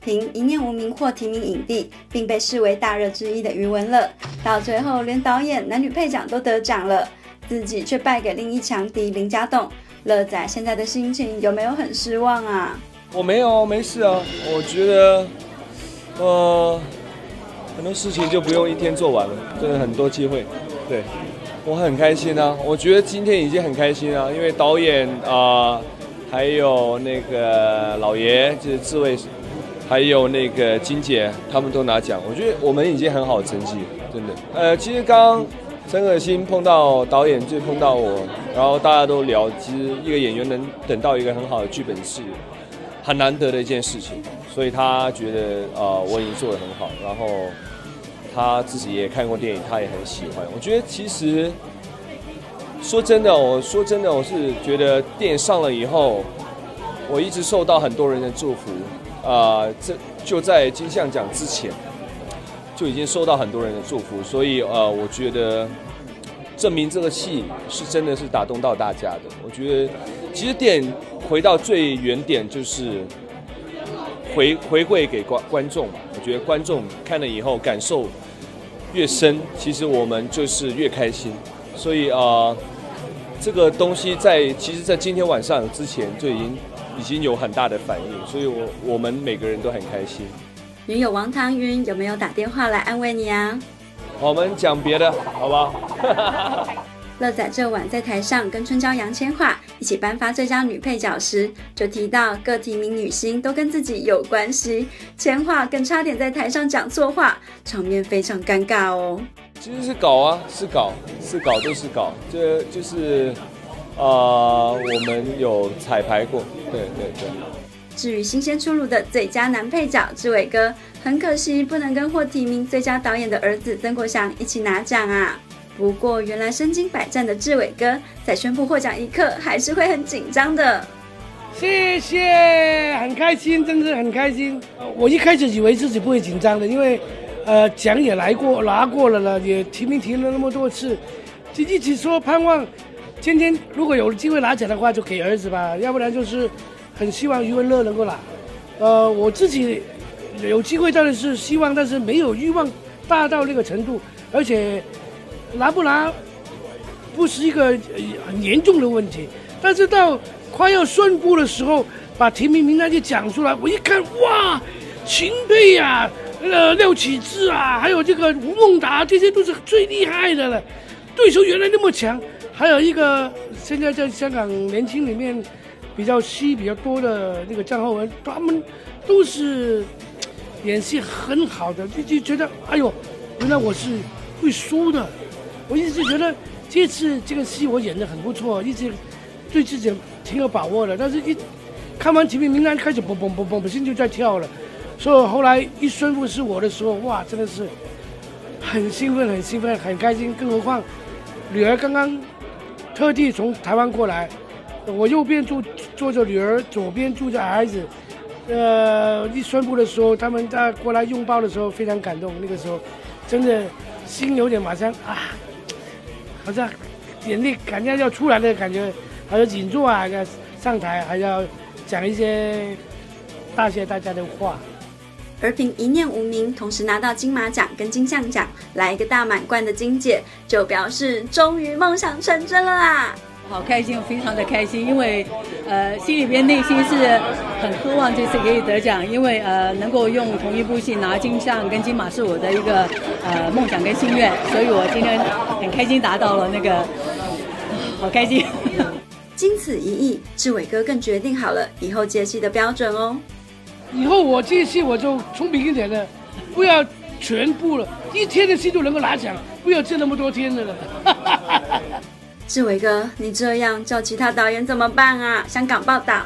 凭《一念无名》获提名影帝，并被视为大热之一的余文乐，到最后连导演、男女配奖都得奖了，自己却败给另一强敌林家栋。乐仔现在的心情有没有很失望啊？我没有，没事啊。我觉得，呃，很多事情就不用一天做完了，真的很多机会。对，我很开心啊。我觉得今天已经很开心啊，因为导演啊。还有那个老爷，就是自卫，还有那个金姐，他们都拿奖。我觉得我们已经很好成绩，真的。呃，其实刚陈可辛碰到导演，就碰到我，然后大家都聊。其实一个演员能等到一个很好的剧本是很难得的一件事情，所以他觉得啊，我已经做得很好。然后他自己也看过电影，他也很喜欢。我觉得其实。说真的，我说真的，我是觉得电影上了以后，我一直受到很多人的祝福，啊，这就在金像奖之前就已经收到很多人的祝福，所以呃，我觉得证明这个戏是真的是打动到大家的。我觉得其实电影回到最原点就是回回馈给观观众嘛，我觉得观众看了以后感受越深，其实我们就是越开心。所以啊，这个东西在其实，在今天晚上之前就已经已经有很大的反应，所以我我们每个人都很开心。女友王唐云有没有打电话来安慰你啊？我们讲别的，好不好？乐仔这晚在台上跟春娇、杨千嬅一起颁发最佳女配角时，就提到各提名女星都跟自己有关系，千嬅更差点在台上讲错话，场面非常尴尬哦。其实是搞啊，是搞，是搞，就是搞。这就是，啊，我们有彩排过，对对对。至于新鲜出炉的最佳男配角志伟哥，很可惜不能跟获提名最佳导演的儿子曾国祥一起拿奖啊。不过原来身经百战的志伟哥，在宣布获奖一刻还是会很紧张的。谢谢，很开心，真的很开心。我一开始以为自己不会紧张的，因为。呃，奖也来过，拿过了了，也提名提了那么多次，就一直说盼望，今天如果有机会拿奖的话，就给儿子吧，要不然就是很希望余文乐能够拿。呃，我自己有机会当然是希望，但是没有欲望大到那个程度，而且拿不拿不是一个很严重的问题。但是到快要宣布的时候，把提名名单就讲出来，我一看，哇，秦佩呀！那个廖启智啊，还有这个吴孟达，这些都是最厉害的了。对手原来那么强，还有一个现在在香港年轻里面比较戏比较多的那个张浩文，他们都是演戏很好的，就就觉得哎呦，原来我是会输的。我一直觉得这次这个戏我演的很不错，一直对自己挺有把握的。但是，一看完提名名单，开始嘣嘣嘣嘣，心就在跳了。所以后来一宣布是我的时候，哇，真的是很兴奋，很兴奋，很开心。更何况女儿刚刚特地从台湾过来，我右边坐坐着女儿，左边坐着儿子。呃，一宣布的时候，他们在过来拥抱的时候非常感动。那个时候真的心有点马上啊，好像眼泪感觉要出来的感觉，还有紧坐啊，上台还要讲一些大谢大家的话。而凭一念无名，同时拿到金马奖跟金像奖，来一个大满贯的金姐，就表示终于梦想成真了啦！好开心，非常的开心，因为呃心里边内心是很渴望这次可以得奖，因为呃能够用同一部戏拿金像跟金马是我的一个呃梦想跟心愿，所以我今天很开心达到了那个，好开心。经此一役，志伟哥更决定好了以后接戏的标准哦。以后我这戏我就聪明一点了，不要全部了，一天的戏就能够拿奖，不要接那么多天的了。志伟哥，你这样叫其他导演怎么办啊？香港报道。